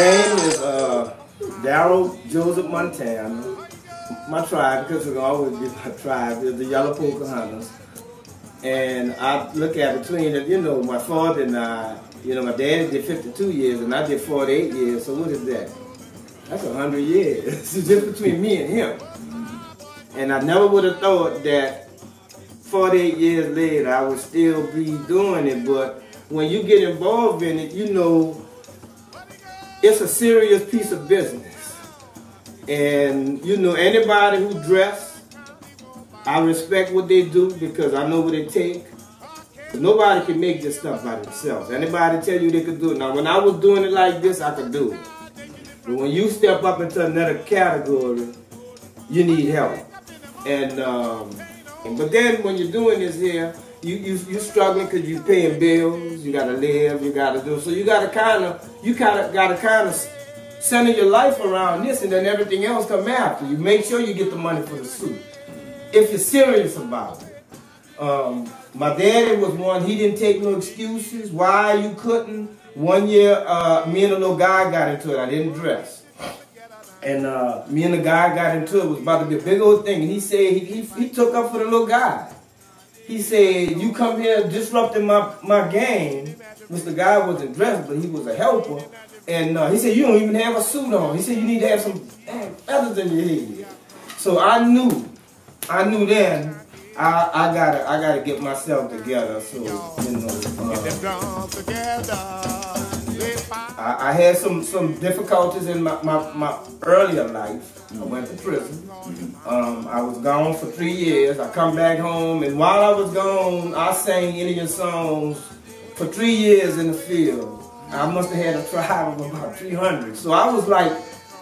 Name is uh, Darryl Joseph Montana. My tribe, because it'll always be my tribe, is the Yellow Pocahontas. And I look at between, you know, my father and I, you know, my daddy did 52 years and I did 48 years, so what is that? That's 100 years. it's just between me and him. And I never would have thought that 48 years later I would still be doing it, but when you get involved in it, you know it's a serious piece of business. And you know, anybody who dress, I respect what they do because I know what it takes. Nobody can make this stuff by themselves. Anybody tell you they could do it. Now, when I was doing it like this, I could do it. But when you step up into another category, you need help. And um, but then when you're doing this here, you you you struggling because you're paying bills, you gotta live, you gotta do. So you gotta kind of you kind of gotta kind of center your life around this, and then everything else come after. You make sure you get the money for the suit if you're serious about it. Um, my daddy was one. He didn't take no excuses. Why you couldn't? One year, uh, me and a little guy got into it. I didn't dress. And uh, me and the guy got into it. It was about to be a big old thing. And he said he, he, he took up for the little guy. He said, you come here disrupting my, my game. Mr. guy wasn't dressed, but he was a helper. And uh, he said, you don't even have a suit on. He said, you need to have some feathers in your head. So I knew, I knew then, I, I gotta, I gotta get myself together. So, you know, uh, I, I, had some, some difficulties in my, my, my earlier life. I went to prison. Um, I was gone for three years. I come back home, and while I was gone, I sang Indian songs for three years in the field. I must have had a tribe of about 300. So I was like,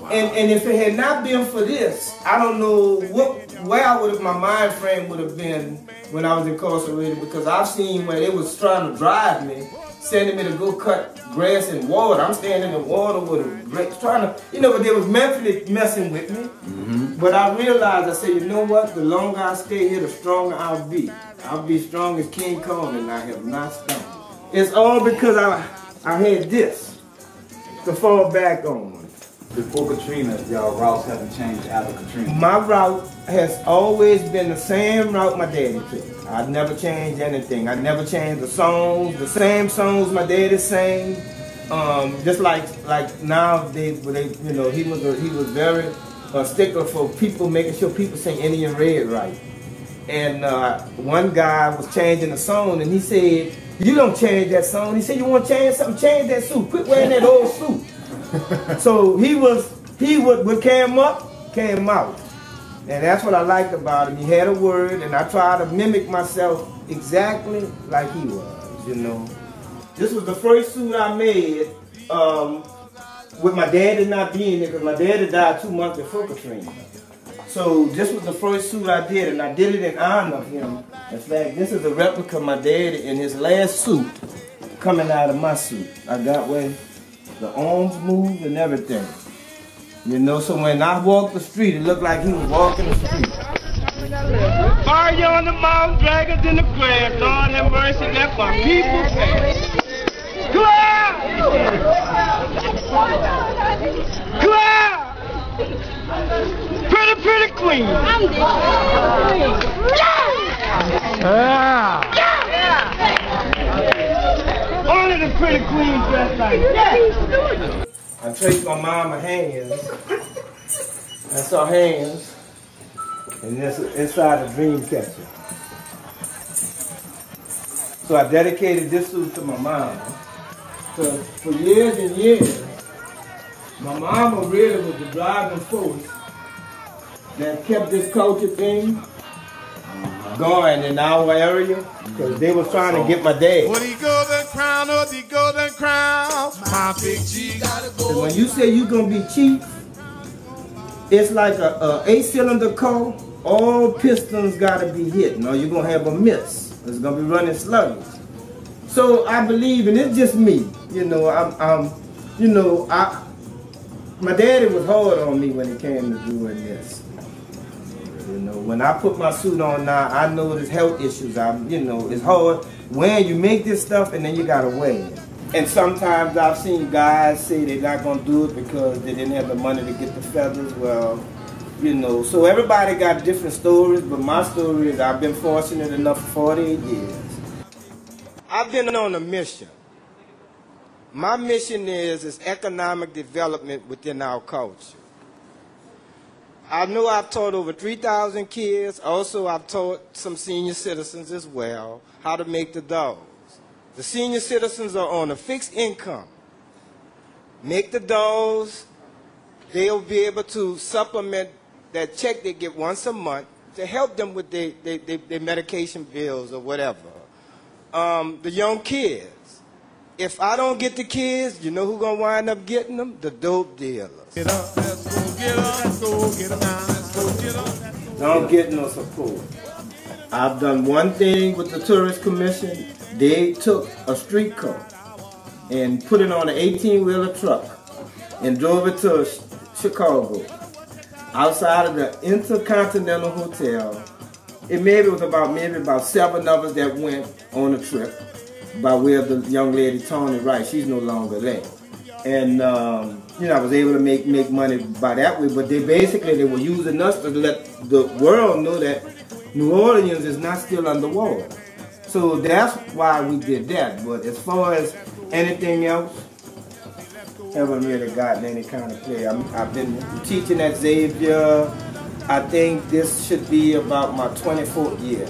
wow. and, and if it had not been for this, I don't know what where I would have my mind frame would have been when I was incarcerated because I've seen where it was trying to drive me sending me to go cut grass and water. I'm standing in the water with a grass, trying to, you know, but they was mentally messing with me. Mm -hmm. But I realized, I said, you know what? The longer I stay here, the stronger I'll be. I'll be strong as King Kong, and I have not stopped. It's all because I, I had this to fall back on. Before Katrina, y'all routes haven't changed after Katrina. My route has always been the same route my daddy took. I've never changed anything. I never changed the songs, the same songs my daddy sang. Um, just like like now they, they you know he was a, he was very uh, stickler for people making sure people sing Indian Red right. And uh, one guy was changing the song and he said, "You don't change that song." He said, "You want to change something? Change that suit. Quit wearing that old suit." so he was, he would, what came up, came out. And that's what I liked about him. He had a word, and I tried to mimic myself exactly like he was, you know. This was the first suit I made um, with my daddy not being there, because my daddy died two months before Katrina. So this was the first suit I did, and I did it in honor of him. In fact, this is a replica of my daddy in his last suit coming out of my suit. I got one the arms move and everything. You know, so when I walk the street, it looked like he was walking the street. Are you on the mountain, dragons in the grass? Lord have mercy, let my people pass. Clear! Clear! Pretty, pretty queen. I'm the queen. Yeah! Queen dressed like that. I traced my mama hands. I saw hands. And this inside a dream catcher. So I dedicated this suit to my mama. So for years and years, my mama really was the driving force that kept this culture thing going in our area because they was trying to get my dad. Crown the golden crown? My big go. When you say you're gonna be cheap, it's like a, a eight cylinder car. All pistons gotta be hitting, or you're gonna have a miss. It's gonna be running sluggish. So I believe, and it's just me. You know, I'm, I'm you know, I. My daddy was hard on me when it came to doing this. You know, when I put my suit on now, I know there's health issues. I'm, you know, it's hard when you make this stuff and then you gotta wear it. And sometimes I've seen guys say they're not to do it because they didn't have the money to get the feathers. Well, you know, so everybody got different stories, but my story is I've been fortunate enough for 48 years. I've been on a mission. My mission is, is economic development within our culture. I know I've taught over 3,000 kids. Also, I've taught some senior citizens as well how to make the dolls. The senior citizens are on a fixed income. Make the dolls. They'll be able to supplement that check they get once a month to help them with their, their, their, their medication bills or whatever. Um, the young kids. If I don't get the kids, you know who's going to wind up getting them? The dope dealers. Get up, let's go, get up, let's go, get up, let's go, get up. Don't get no support. I've done one thing with the Tourist Commission. They took a street car and put it on an 18-wheeler truck and drove it to Chicago. Outside of the Intercontinental Hotel, it maybe was about maybe about seven of us that went on a trip by way of the young lady Tony Wright. She's no longer there. And um, you know, I was able to make make money by that way. But they basically they were using us to let the world know that New Orleans is not still underwater. So that's why we did that. But as far as anything else, haven't really gotten any kind of play. i have been teaching at Xavier. I think this should be about my 24th year.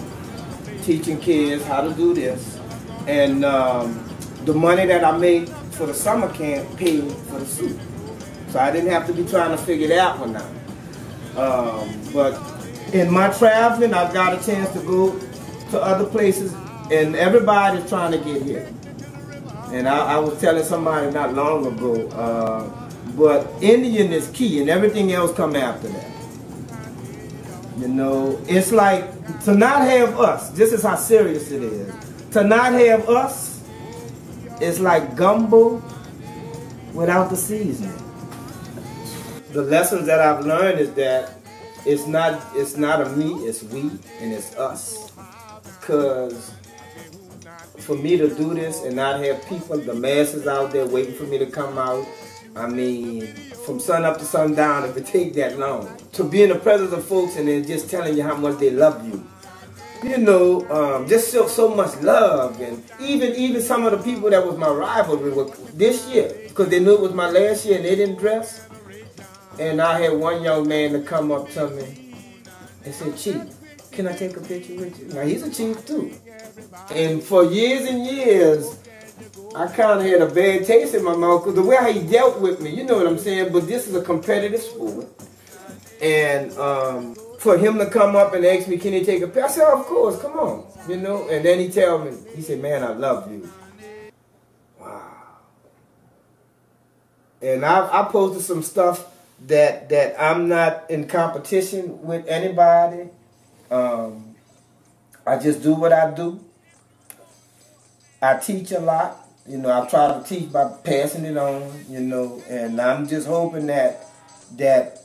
Teaching kids how to do this. And um, the money that I made for the summer camp paid for the suit. So I didn't have to be trying to figure that one out. Um, but in my traveling, I've got a chance to go to other places, and everybody's trying to get here. And I, I was telling somebody not long ago, uh, but Indian is key, and everything else come after that. You know, it's like to not have us. This is how serious it is. To not have us is like gumbo without the seasoning. The lessons that I've learned is that it's not it's not a me, it's we, and it's us. Cause for me to do this and not have people, the masses out there waiting for me to come out, I mean, from sun up to sundown, if it take that long, to be in the presence of folks and they're just telling you how much they love you. You know, um, just so, so much love, and even even some of the people that was my rivalry this year, because they knew it was my last year and they didn't dress. And I had one young man to come up to me and said, Chief, can I take a picture with you? Now, he's a chief too. And for years and years, I kind of had a bad taste in my mouth because the way he dealt with me, you know what I'm saying? But this is a competitive sport. And um, for him to come up and ask me, can he take a picture? I said, of course, come on. You know, and then he tell me, he said, man, I love you. Wow. And I, I posted some stuff that that I'm not in competition with anybody. Um, I just do what I do. I teach a lot. You know, I try to teach by passing it on. You know, and I'm just hoping that that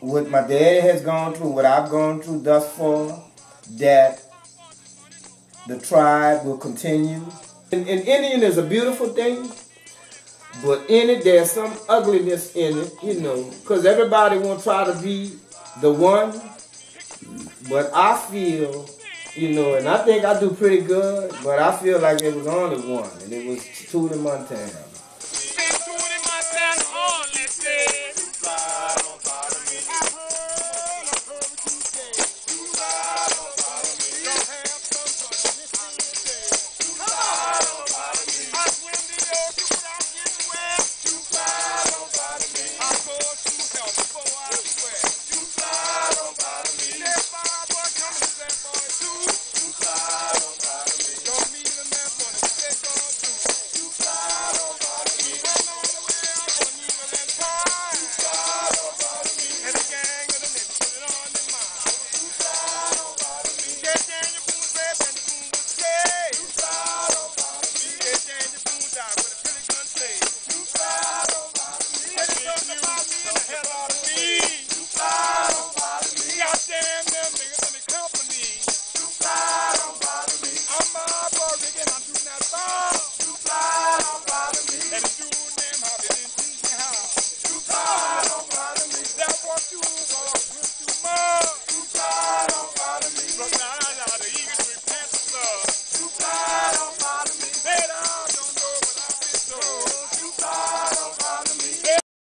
what my dad has gone through, what I've gone through thus far, that the tribe will continue. And, and Indian is a beautiful thing. But in it, there's some ugliness in it, you know, because everybody to try to be the one. But I feel, you know, and I think I do pretty good, but I feel like it was only one, and it was Tootie Montana.